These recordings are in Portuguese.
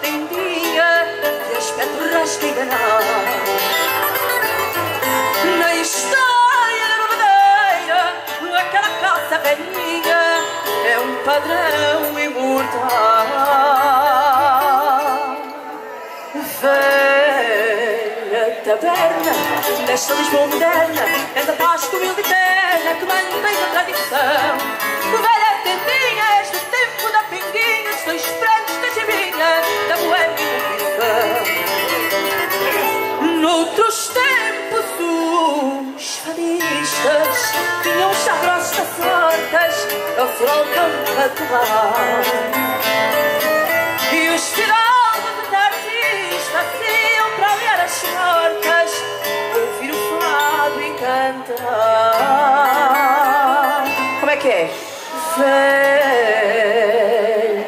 tendinha de aspecto rasca e banal. Na história da verdadeira, aquela calça velhinha é um padrão imortal. Velha taberna, desta Lisboa moderna, essa pasta humilde e terna que mantém a tradição. Ao flautam atual. E os filósofos artistas iam para olhar as portas, ouvir o fado e cantar. Como é que é?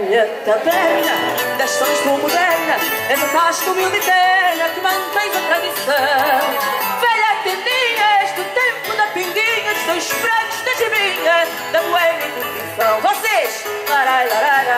Velha taberna, desta Lisboa moderna, essa tasca humilde e terna que a tradição.